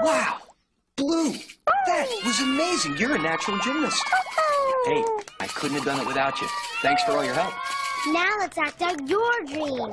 Wow! Blue! That was amazing. You're a natural gymnast. Hey, I couldn't have done it without you. Thanks for all your help. Now let's act out your dream.